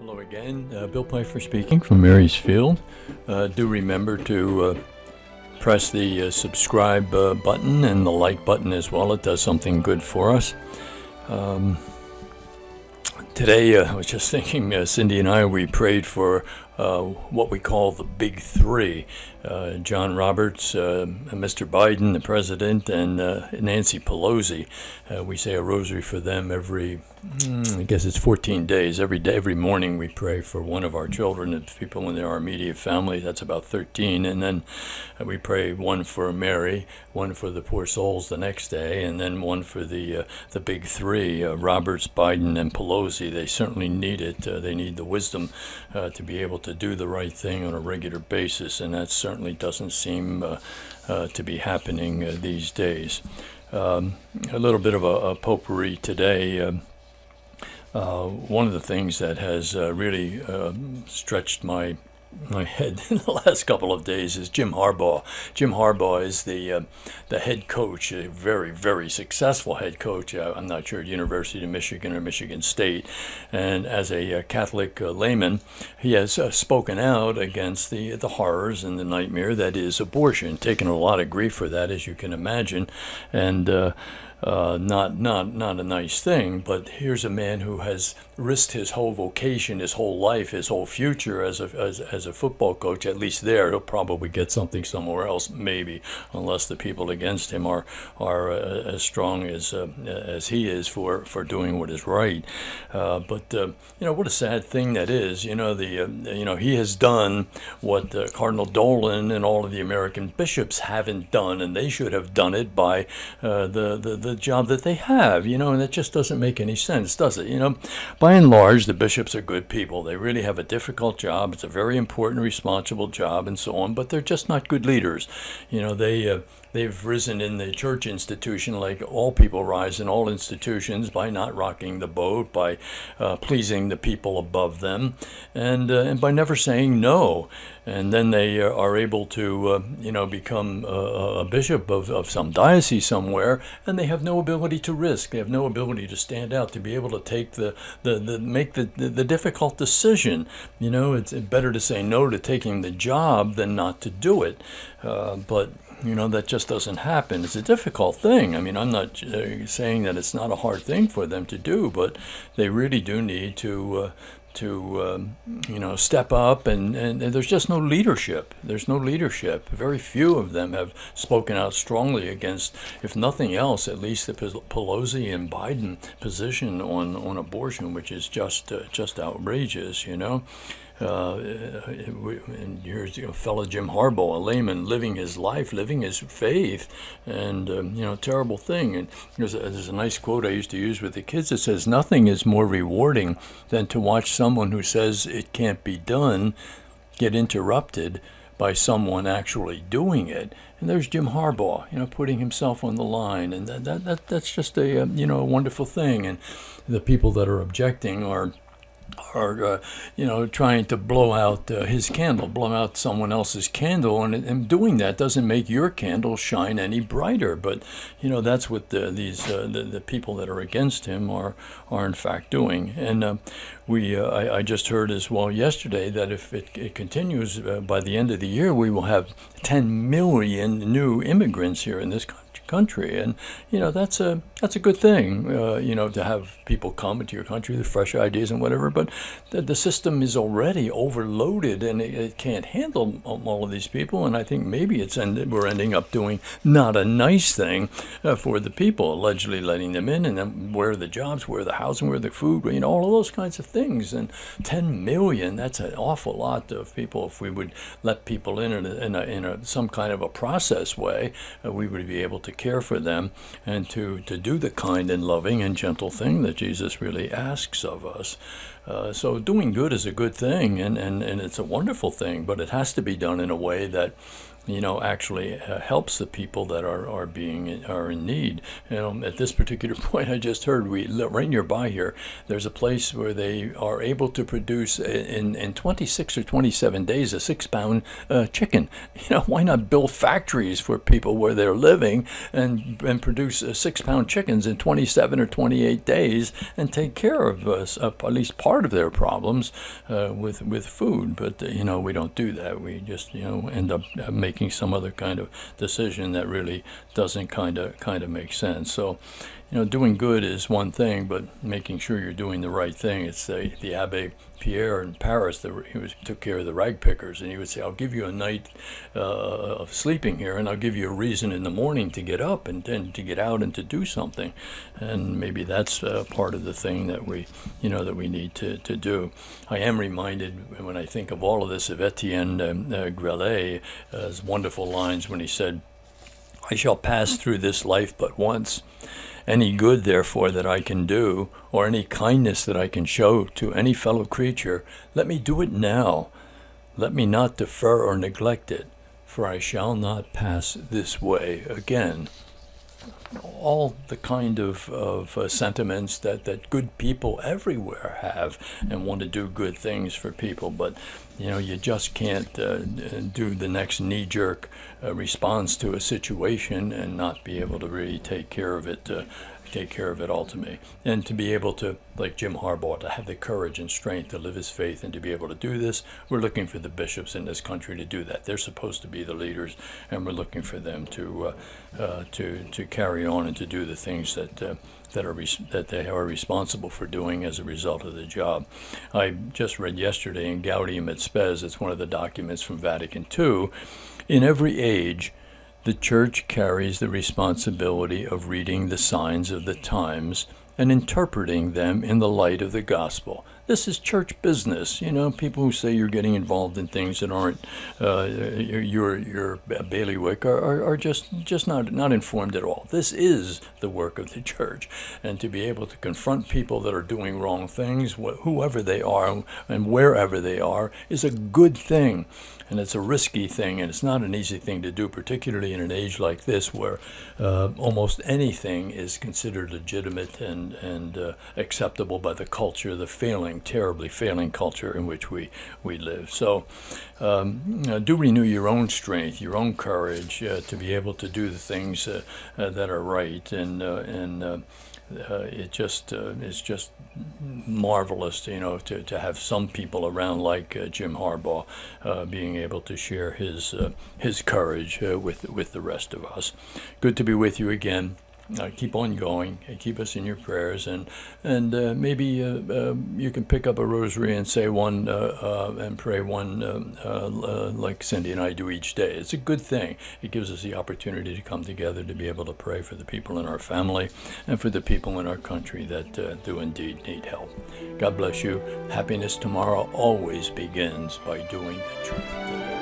Hello again, uh, Bill Pfeiffer speaking from Mary's Field. Uh, do remember to uh, press the uh, subscribe uh, button and the like button as well. It does something good for us. Um, today, uh, I was just thinking, uh, Cindy and I, we prayed for uh, what we call the big three uh, John Roberts, uh, Mr. Biden, the president, and uh, Nancy Pelosi. We say a rosary for them every, mm, I guess it's 14 days. Every day, every morning, we pray for one of our children and people in our immediate family. That's about 13. And then we pray one for Mary, one for the poor souls the next day, and then one for the, the big three Roberts, Biden, and Pelosi. They certainly need it. they need the wisdom to be able to do the right thing on a regular basis, and that certainly doesn't seem uh, uh, to be happening uh, these days. Um, a little bit of a, a potpourri today. Um, uh, one of the things that has uh, really stretched my my head in the last couple of days is Jim Harbaugh. Jim Harbaugh is the uh, the head coach, a very very successful head coach. Uh, I'm not sure at University of Michigan or Michigan State, and as a uh, Catholic uh, layman, he has uh, spoken out against the the horrors and the nightmare that is abortion. Taken a lot of grief for that, as you can imagine, and uh, not not not a nice thing. But here's a man who has risked his whole vocation, his whole life, his whole future as a as, as a football coach. At least there, he'll probably get something somewhere else, maybe, unless the people against him are are uh, as strong as uh, as he is for for doing what is right. Uh, but uh, you know what a sad thing that is. You know the uh, you know he has done what Cardinal Dolan and all of the American bishops haven't done, and they should have done it by the the, the the job that they have, you know, and that just doesn't make any sense, does it? You know, by and large, the bishops are good people. They really have a difficult job. It's a very important, responsible job, and so on. But they're just not good leaders. You know, they uh, they've risen in the church institution like all people rise in all institutions by not rocking the boat, by uh, pleasing the people above them, and uh, and by never saying no. And then they uh, are able to, uh, you know, become a, a bishop of, of some diocese somewhere, and they have no ability to risk. They have no ability to stand out, to be able to take the, the, the make the, the, the difficult decision. You know, it's better to say no to taking the job than not to do it. Uh, but you know that just doesn't happen. It's a difficult thing. I mean i'm not uh, saying that it's not a hard thing for them to do but they really do need to uh, to um, you know step up and, and, and, there's just no leadership. There's no leadership. Very few of them have spoken out strongly against if nothing else at least the Pelosi and Biden position on on abortion which is just uh, just outrageous you know uh, and here's a fellow Jim Harbaugh, a layman, living his life, living his faith, and um, you know, terrible thing. And there's a, there's a nice quote I used to use with the kids that says, "Nothing is more rewarding than to watch someone who says it can't be done get interrupted." by someone actually doing it. And there's Jim Harbaugh, you know, putting himself on the line, and that, that, that that's just a you know a wonderful thing. And the people that are objecting are are uh, you know trying to blow out uh, his candle, blow out someone else's candle, and, and doing that doesn't make your candle shine any brighter. But you know that's what the, these uh, the, the people that are against him are are in fact doing. And uh, we uh, I, I, just heard as well yesterday that if it, it continues uh, by the end of the year, we will have 10 million new immigrants here in this country country, and you know that's a that's a good thing. Uh, you know to have people come into your country with fresh ideas and whatever. But the, the system is already overloaded, and it, it, can't handle all of these people. And I think maybe it's ended, we're ending up doing not a nice thing uh, for the people, allegedly letting them in, and then where are the jobs, where the housing, where the food, you know, all of those kinds of things. And 10 million, that's an awful lot of people. If we would let people in in, a, in, a, in a, some kind of a process way, uh, we would be able to care for them and to, to do the kind and loving and gentle thing that Jesus really asks of us. Uh, so doing good is a good thing and, and, and it's a wonderful thing, but it has to be done in a way that you know, actually uh, helps the people that are, are being are in need. You know, at this particular point, I just heard we right nearby here. There's a place where they are able to produce in in 26 or 27 days a six pound uh, chicken. You know, why not build factories for people where they're living and and produce uh, six pound chickens in 27 or 28 days and take care of us at least part of their problems uh, with with food. But uh, you know, we don't do that. We just you know end up uh, making making some other kind of decision that really doesn't kind of kind of make sense. So, you know, doing good is one thing, but making sure you're doing the right thing. It's the the Abbe Pierre in Paris that he was took care of the rag pickers, and he would say, "I'll give you a night uh, of sleeping here, and I'll give you a reason in the morning to get up and then to get out and to do something." And maybe that's uh, part of the thing that we, you know, that we need to, to do. I am reminded when I think of all of this of Etienne um, uh, uh, wonderful lines when he said, "I shall pass through this life but once." Any good, therefore, that I can do, or any kindness that I can show to any fellow creature, let me do it now. Let me not defer or neglect it, for I shall not pass this way again. All the kind of, of uh, sentiments that, that good people everywhere have and want to do good things for people, but you know, you just can't uh, do the next knee jerk uh, response to a situation and not be able to really take care of it. Take care of it all to me. And to be able to, like Jim Harbaugh, to have the courage and strength to live his faith and to be able to do this, we're looking for the bishops in this country to do that. They're supposed to be the leaders, and we're looking for them to uh, uh, to to carry on and to do the things that uh, that are that they are responsible for doing as a result of the job. I just read yesterday in Gaudium et Spes, it's one of the documents from Vatican II. In every age, the Church carries the responsibility of reading the signs of the times and interpreting them in the light of the gospel. This is church business. You know, people who say you're getting involved in things that aren't uh, your your bailiwick are, are, are, just just not not informed at all. This is the work of the church, and to be able to confront people that are doing wrong things, wh- whoever they are and wherever they are, is a good thing and it's a risky thing, and it's not an easy thing to do, particularly in an age like this where uh, almost anything is considered legitimate and and uh, acceptable by the culture, the failing, terribly failing culture in which we we live. So, um, uh, do renew your own strength, your own courage uh, to be able to do the things uh, uh, that are right, and and uh, it just uh, just marvelous, you know, to, to have some people around like uh, Jim Harbaugh uh, being able to share his uh, his courage uh, with with the rest of us. Good to be with you again uh, keep on going. Keep us in your prayers, and and uh, maybe uh, uh you can pick up a rosary and say one uh, uh, and pray one like Cindy and I do each day. It's a good thing. It gives us the opportunity to come together to be able to pray for the people in our family and for the people in our country that do indeed need help. God bless you. Happiness tomorrow always begins by doing the truth today.